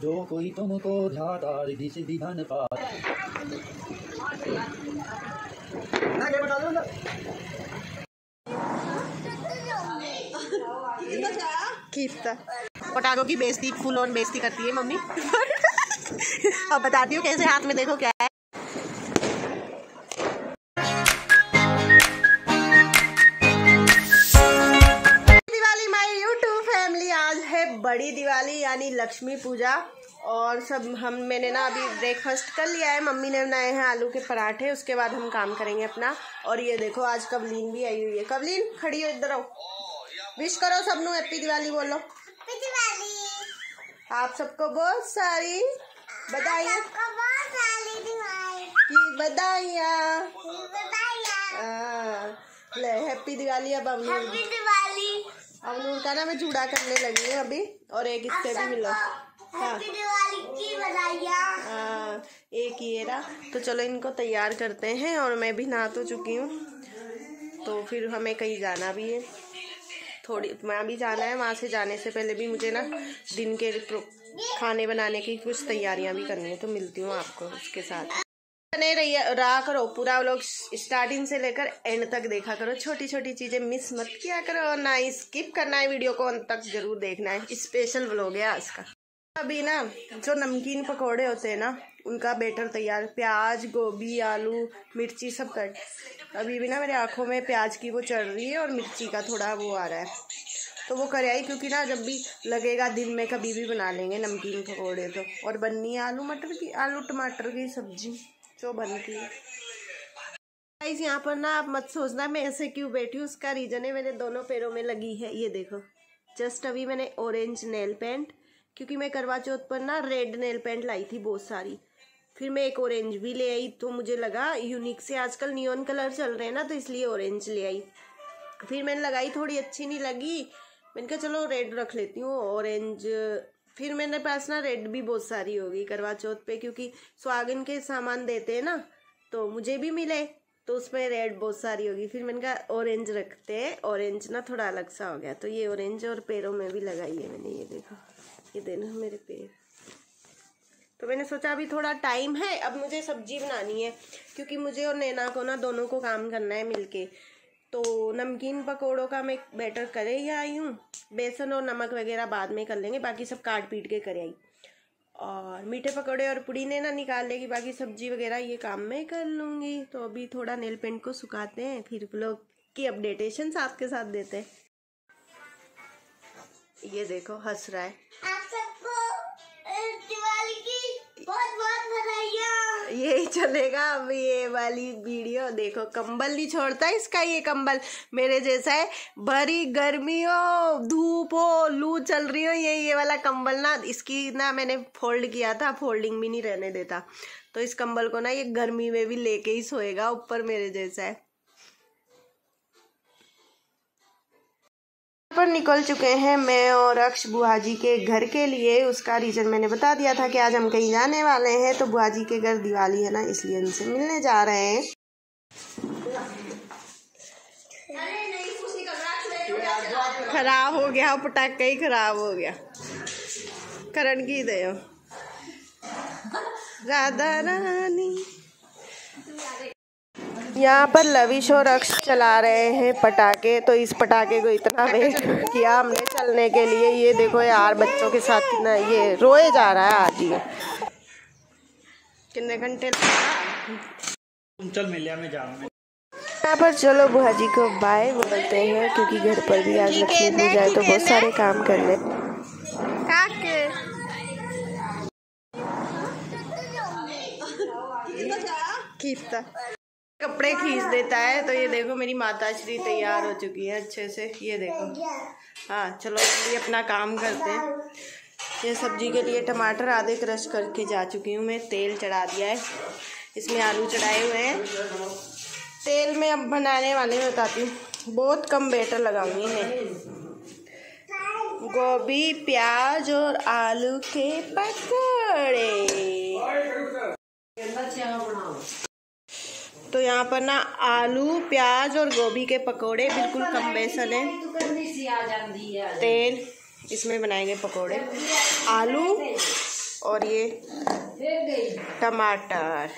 जो कोई तुमको ध्याता रिधि सिद्धि धन पात खींचता पटाखों की बेइज्जती फुल ऑन बेइज्जती करती है मम्मी। अब बताती हूँ कैसे हाथ में देखो क्या है। बड़ी दिवाली यानी लक्ष्मी पूजा और सब हम मैंने ना अभी ब्रेकफास्ट कर लिया है। मम्मी ने बनाए हैं आलू के पराठे उसके बाद हम काम करेंगे अपना। और ये देखो आज कवलीन भी आई हुई है। कवलीन खड़ी हो इधर आओ। विश करो सबनू हैप्पी दिवाली बोलो। आप सबको बहुत सारी बधाइयाँ। की बधाइयाँ। हाँ, हैप्पी दिवाली अब अवनूर अवनूर का ना मैं जूड़ा करने लगी हूँ अभी और एक इससे भी मिलो। हाँ। हाँ। एक ये रहा तो चलो इनको तैयार करते हैं और मैं भी नहा तो चुकी हूँ। तो फिर हमें कहीं जाना भी है। थोड़ी वहाँ भी जाना है वहाँ से जाने से पहले भी मुझे ना दिन के खाने बनाने की कुछ तैयारियाँ भी करनी है तो मिलती हूँ आपको उसके साथ। बने रहा करो पूरा लोग स्टार्टिंग से लेकर एंड तक देखा करो। छोटी छोटी चीज़ें मिस मत किया करो ना स्किप करना है वीडियो को, अंत तक ज़रूर देखना है। स्पेशल व्लॉग है आज का। अभी ना जो नमकीन पकोड़े होते हैं ना, उनका बेटर तैयार, प्याज, गोभी, आलू, मिर्ची सब कट। अभी भी ना मेरे आँखों में प्याज की वो चढ़ रही है और मिर्ची का थोड़ा वो आ रहा है। तो वो करे आई क्योंकि ना जब भी लगेगा दिन में कभी भी बना लेंगे नमकीन पकौड़े तो। और बननी है आलू मटर की, आलू टमाटर की सब्ज़ी। जो बनती। है यहाँ पर ना आप मत सोचना, मैं ऐसे क्यों बैठी हूँ? उसका रीजन है मेरे दोनों पैरों में लगी है, ये देखो। जस्ट अभी मैंने ऑरेंज नेल पेंट क्योंकि मैं करवा चौथ पर ना रेड नेल पेंट लाई थी बहुत सारी। फिर मैं एक ऑरेंज भी ले आई तो मुझे लगा यूनिक से आजकल नियॉन कलर चल रहे हैं ना तो इसलिए ऑरेंज ले आई। फिर मैंने लगाई, थोड़ी अच्छी नहीं लगी। मैंने कहा, चलो रेड रख लेती हूँ ऑरेंज फिर मेरे पास ना रेड भी बहुत सारी होगी करवा चौथ पे, क्योंकि सुहागन के सामान देते हैं ना तो मुझे भी मिले तो उसमें रेड बहुत सारी होगी। फिर मैंने कहा ऑरेंज रखते हैं ऑरेंज ना थोड़ा अलग सा हो गया। तो ये ऑरेंज और पैरों में भी लगाई है मैंने, ये देखो, ये देना मेरे पैर तो मैंने सोचा अभी थोड़ा टाइम है, अब मुझे सब्ज़ी बनानी है, क्योंकि मुझे और नैना को ना दोनों को काम करना है मिलके। तो नमकीन पकोड़ों का मैं बैटर करे ही आई हूँ? बेसन और नमक वगैरह बाद में कर लेंगे, बाकी सब काट पीट के करे आई। और मीठे पकौड़े और पुड़ी ने ना निकाल लेगी बाकी सब्ज़ी वगैरह ये काम मैं कर लूँगी। तो अभी थोड़ा नेल पेंट को सुखाते हैं, फिर लोग की अपडेटेशन साथ के साथ देते हैं। ये देखो, हंस रहा है। आप सबको दिवाली की बहुत बहुत बधाइयाँ। यही चलेगा अब ये वाली वीडियो। देखो, कंबल नहीं छोड़ता इसका ये कंबल। मेरे जैसा है, भरी गर्मी हो, धूप हो, लू चल रही हो, ये ये वाला कंबल ना, इसकी ना मैंने फोल्ड किया था, फोल्डिंग भी नहीं रहने देता। तो इस कंबल को ना ये गर्मी में भी लेके ही सोएगा, ऊपर मेरे जैसा है। पर निकल चुके हैं मैं और अक्ष बुआ जी के घर के लिए। उसका रीज़न मैंने बता दिया था कि आज हम कहीं जाने वाले हैं तो बुआ जी के घर दिवाली है ना, इसलिए उनसे मिलने जा रहे हैं। खराब हो गया, पटाखा ही खराब हो गया। करण की दे राधा रानी। यहाँ पर लविश और अक्ष चला रहे हैं पटाखे तो इस पटाखे को इतना वेट किया हमने चलने के लिए। ये देखो यार बच्चों के साथ कितना ये रोए जा रहा है आज ये। कितने घंटे चल मिलिया में जाऊँ। यहाँ पर चलो बुआ जी को बाय बोलते हैं क्योंकि घर पर भी आज लक्ष्मी पूजा है तो बहुत सारे काम करने। खींचता कपड़े खींच देता है तो ये देखो मेरी माता श्री तैयार हो चुकी है अच्छे से, ये देखो। हाँ चलो जल्दी अपना काम करते हैं। ये सब्ज़ी के लिए टमाटर आधे क्रश करके जा चुकी हूँ मैं, तेल चढ़ा दिया है। इसमें आलू चढ़ाए हुए हैं। तेल में अब बनाने वाले बताती हूँ। बहुत कम बेटर लगाऊँगी मैं। गोभी, प्याज और आलू के पकौड़े। तो यहाँ पर ना आलू प्याज और गोभी के पकोड़े बिल्कुल कम बेसन है। तेल इसमें बनाएँगे पकोड़े। आलू और ये टमाटर।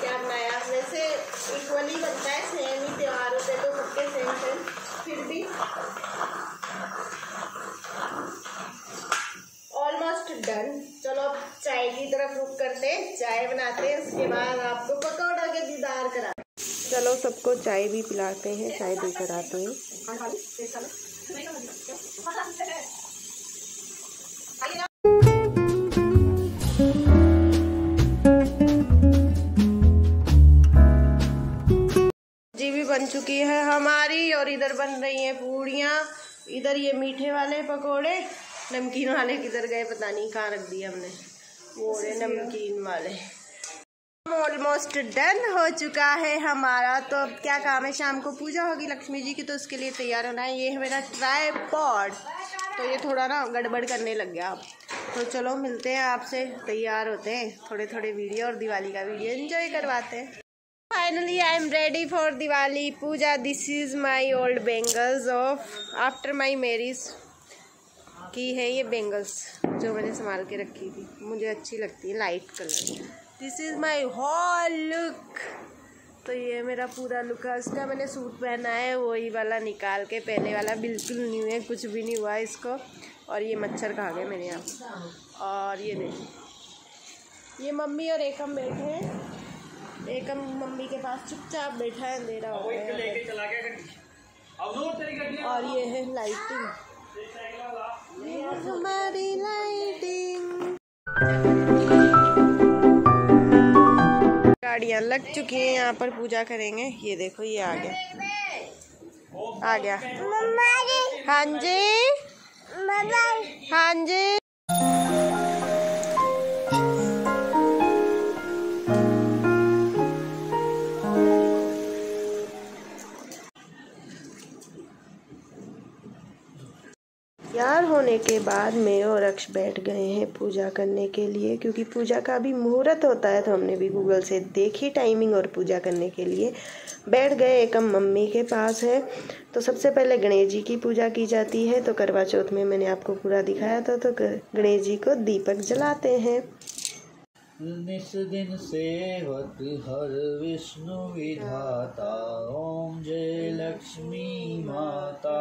क्या बनाया वैसे इक्वली बनता है सेम ही त्योहार होते तो सबके सेम सेम फिर भी। ऑलमोस्ट डन चलो अब चाय की तरफ़ रुक करते हैं चाय बनाते हैं उसके बाद आपको पकौड़ा के दीदार करा। चलो सबको चाय भी पिलाते हैं चाय देकर आते हैं। चुकी है हमारी और इधर बन रही हैं पूड़ियाँ। इधर ये मीठे वाले पकोड़े, नमकीन वाले किधर गए पता नहीं, कहाँ रख दिया हमने। वो नमकीन वाले। ऑलमोस्ट डन हो चुका है हमारा। तो अब क्या काम है? शाम को पूजा होगी लक्ष्मी जी की तो उसके लिए तैयार होना है। ये है मेरा ट्राई पॉड तो ये थोड़ा ना गड़बड़ करने लग गया अब। तो चलो मिलते हैं आपसे। तैयार होते हैं। थोड़े थोड़े वीडियो और दिवाली का वीडियो। एंजॉय करवाते हैं। Finally I am ready for Diwali puja this is my old bangles of after my marriage की है ये बेंगल्स जो मैंने संभाल के रखी थी। मुझे अच्छी लगती है light colour this is my whole look तो ये मेरा पूरा लुक है। इसका मैंने सूट पहना है, वही वाला निकाल के पहले वाला। बिल्कुल न्यू है, कुछ भी नहीं हुआ इसको। और ये मच्छर खा गए मेरे यहाँ। और ये देखिए ये मम्मी और एक हम बैठे हैं। एकम मम्मी के पास चुपचाप बैठा है अंधेरा हो गया और ये है लाइटिंग ये हमारी लाइटिंग गाड़ियाँ लग चुकी हैं यहाँ पर पूजा करेंगे। ये देखो ये आ गया। आ गया। हाँ जी। हाँ जी। के बाद मैं और अक्ष बैठ गए हैं पूजा करने के लिए, क्योंकि पूजा का भी मुहूर्त होता है तो हमने भी गूगल से देखी टाइमिंग और पूजा करने के लिए। बैठ गए एकम मम्मी के पास है। तो सबसे पहले गणेश जी की पूजा की जाती है तो करवा चौथ में मैंने आपको पूरा दिखाया था तो गणेश जी को दीपक जलाते हैं। निस दिन सेवक हर विष्णु विधाता, ओम जय लक्ष्मी माता।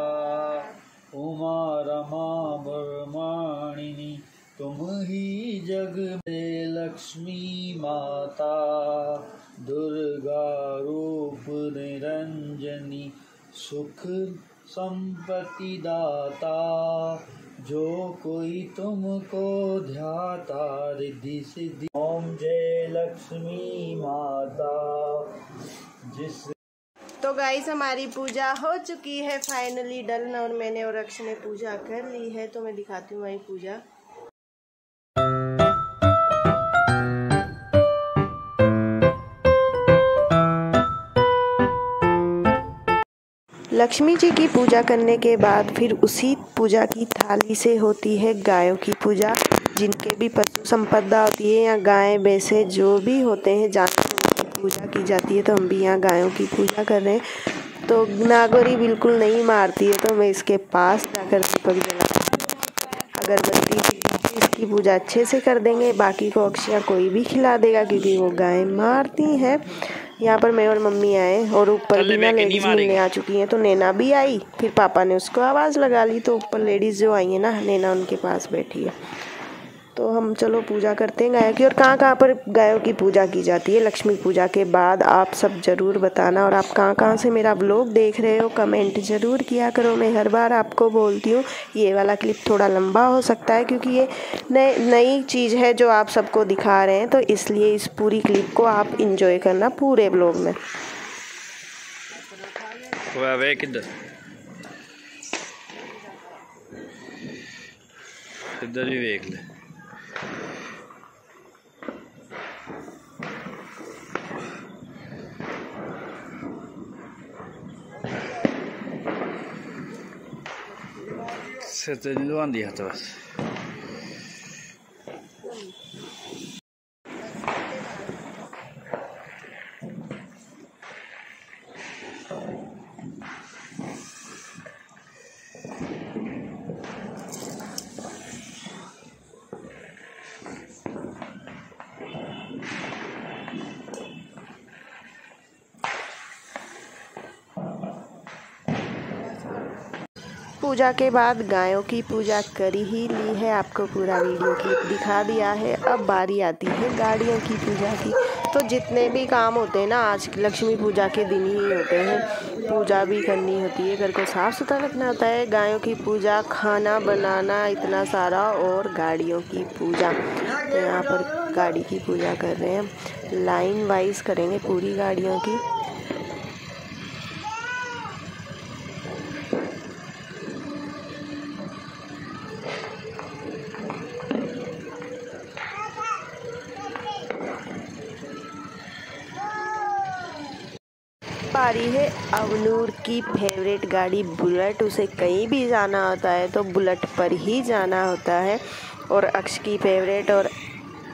उमा रमा ब्रह्माणिनी तुम ही जग में लक्ष्मी माता, दुर्गा रूप निरंजनी, सुख संपत्ति दाता, जो कोई तुमको ध्याता, रिद्धि सिद्धि। ओम जय लक्ष्मी माता, जिस तो गाइस हमारी पूजा हो चुकी है फाइनली डन और मैंने और अक्ष ने पूजा कर ली है तो मैं दिखाती हूँ वही पूजा। लक्ष्मी जी की पूजा करने के बाद फिर उसी पूजा की थाली से होती है गायों की पूजा, जिनके भी पशु संपदा होती है या गाय, भैंसे, जो भी होते हैं की पूजा की जाती है तो हम भी यहाँ गायों की पूजा कर रहे हैं। तो नागोरी बिल्कुल नहीं मारती है तो मैं इसके पास जाकर दीपक जलाती हूँ अगरबत्ती इसकी पूजा अच्छे से कर देंगे बाकी को अक्षया कोई भी खिला देगा क्योंकि वो गाय मारती हैं। यहाँ पर मैं और मम्मी आए और ऊपर भी ना लेडीज़ मिलने आ चुकी हैं तो नैना भी आई। फिर पापा ने उसको आवाज़ लगा ली तो ऊपर लेडीज़ जो आई है ना नैना उनके पास बैठी है। तो हम चलो पूजा करते हैं गायों की। और कहाँ कहाँ पर गायों की पूजा की जाती है? लक्ष्मी पूजा के बाद आप सब ज़रूर बताना। और आप कहाँ कहाँ से मेरा ब्लॉग देख रहे हो? कमेंट ज़रूर किया करो। मैं हर बार आपको बोलती हूँ, ये वाला क्लिप थोड़ा लंबा हो सकता है क्योंकि ये नए, नई चीज़ है जो आप सबको दिखा रहे हैं। तो इसलिए इस पूरी क्लिप को आप इंजॉय करना पूरे ब्लॉग में। इधर भी देख ले। se te lo días atrás. पूजा के बाद गायों की पूजा करी ही ली है। आपको पूरा वीडियो क्लिप दिखा दिया है। अब बारी आती है गाड़ियों की पूजा की। तो जितने भी काम होते हैं ना, आज लक्ष्मी पूजा के दिन ही होते हैं। पूजा भी करनी होती है। घर को साफ़ सुथरा रखना होता है। गायों की पूजा, खाना बनाना, इतना सारा और गाड़ियों की पूजा। तो यहाँ पर गाड़ी की पूजा कर रहे हैं। लाइन वाइज करेंगे पूरी गाड़ियों की। अवनूर की फेवरेट गाड़ी बुलेट, उसे कहीं भी जाना होता है तो बुलेट पर ही जाना होता है। और अक्ष की फेवरेट और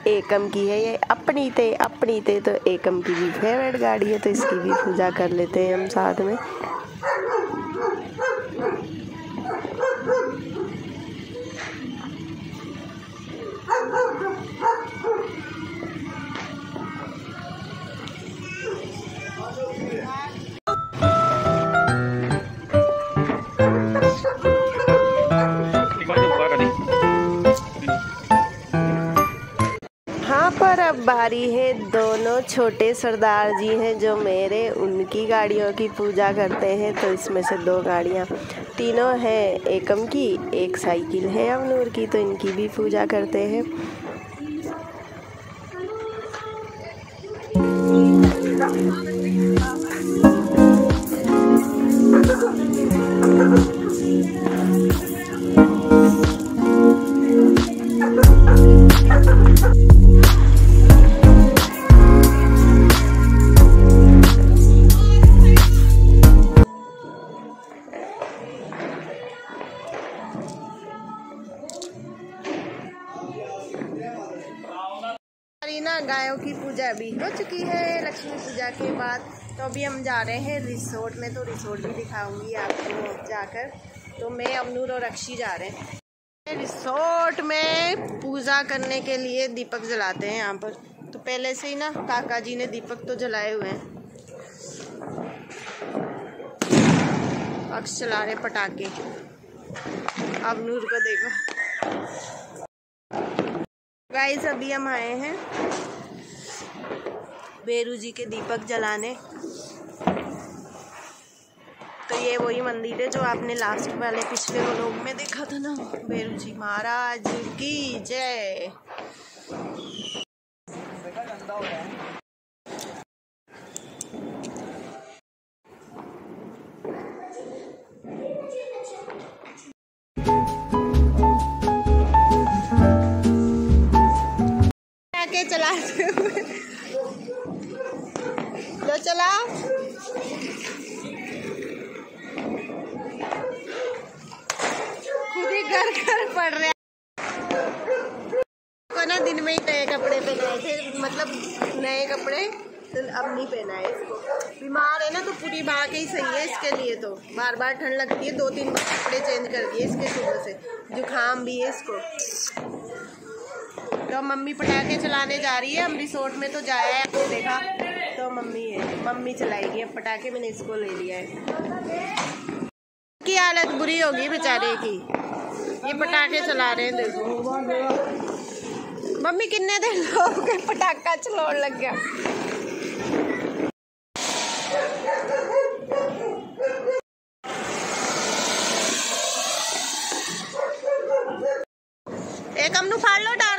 एकम की है, ये अपनी ते अपनी ते तो एकम की भी फेवरेट गाड़ी है तो इसकी भी पूजा कर लेते हैं हम साथ में। बारी है। दोनों छोटे सरदार जी हैं जो मेरे, उनकी गाड़ियों की पूजा करते हैं। तो इसमें से दो गाड़ियाँ, तीनों हैं एकम की, एक साइकिल है अवनूर की तो इनकी भी पूजा करते हैं। हमारी चुकी है लक्ष्मी पूजा के बाद। तो अभी हम जा रहे हैं रिसोर्ट में तो रिसोर्ट भी दिखाऊँगी आपको जाकर। तो मैं अमनूर और अक्षी जा रहे हैं। रिसोर्ट में पूजा करने के लिए दीपक जलाते हैं यहाँ पर। तो पहले से ही ना काका जी ने दीपक तो जलाए हुए हैं। अक्ष चला रहे पटाखे। अबनूर को देखो। गाइस अभी हम आए हैं। बेरू जी के दीपक जलाने। तो ये वही मंदिर है जो आपने लास्ट वाले पिछले व्लॉग में देखा था ना? बेरू जी महाराज की जय हुए लो चला खुद ही घर घर पड़ रहे को ना दिन में ही नए कपड़े पहनाए थे मतलब नए कपड़े तो अब नहीं पहना है इसको बीमार है ना तो पूरी भाग ही सही है इसके लिए तो बार बार ठंड लगती है दो तीन बार कपड़े चेंज कर दिए इसके सुबह से। जुकाम भी है इसको। तो मम्मी पटाखे चलाने जा रही है, हम रिसोर्ट में तो जाया है, आपने देखा? तो मम्मी है, मम्मी चलाएगी, अब पटाखे मैंने इसको ले लिया है। की हालत बुरी होगी बेचारे की? ये पटाखे चला रहे हैं, देखो। मम्मी किन्ने दिन लोग पटाखा चलाने लग गया एक हमनू फाड़ लो डार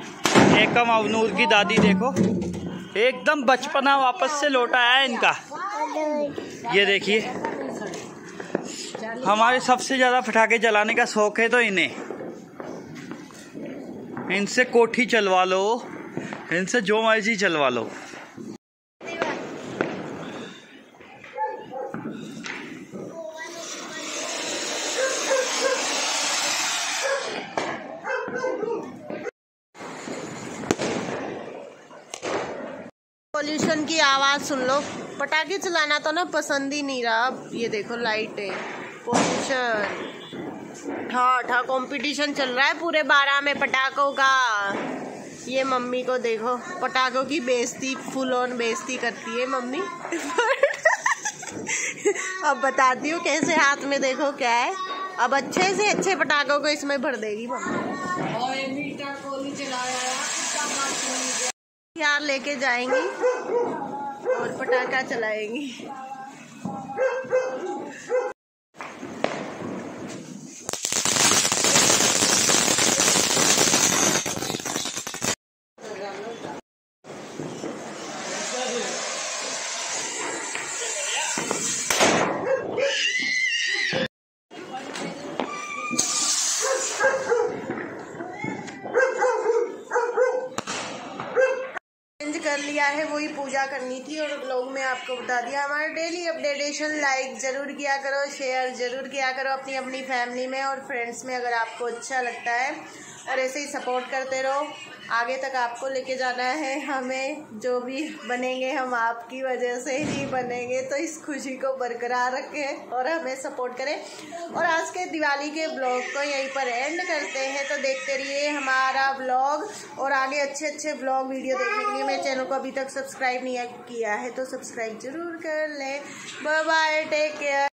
एकम अवनूर की दादी देखो। एकदम बचपना वापस से लौटा है इनका। ये देखिए। हमारे सबसे ज़्यादा पटाखे जलाने का शौक है तो इन्हें। इनसे कोठी चलवा लो। इनसे जो मर्ज़ी चलवा लो। पोल्यूशन की आवाज़ सुन लो। पटाखे चलाना तो ना पसंद ही नहीं रहा। अब ये देखो लाइटें पोल्यूशन ठा ठा कंपटीशन चल रहा है पूरे बारह में पटाखों का। ये मम्मी को देखो, पटाखों की बेइज्जती फुल ऑन बेइज्जती करती है मम्मी। अब बताती हूँ कैसे हाथ में देखो क्या है। अब अच्छे से अच्छे पटाखों को इसमें भर देगी मम्मी। यार लेके जाएँगी और पटाखा चलाएँगी चेंज कर लिया है वही पूजा करनी थी और ब्लॉग में आपको बता दिया हमारा डेली अपडेटेशन लाइक ज़रूर किया करो शेयर ज़रूर किया करो अपनी अपनी फैमिली में और फ्रेंड्स में अगर आपको अच्छा लगता है। और ऐसे ही सपोर्ट करते रहो। आगे तक आपको लेके जाना है। हमें जो भी बनेंगे, हम आपकी वजह से ही बनेंगे। तो इस खुशी को बरकरार रखें और हमें सपोर्ट करें। और आज के दिवाली के ब्लॉग को यहीं पर एंड करते हैं। तो देखते रहिए हमारा ब्लॉग और आगे अच्छे अच्छे ब्लॉग वीडियो देखने के लिए मेरे चैनल को अभी तक सब्सक्राइब नहीं किया है तो सब्सक्राइब ज़रूर कर लें। Bye bye take care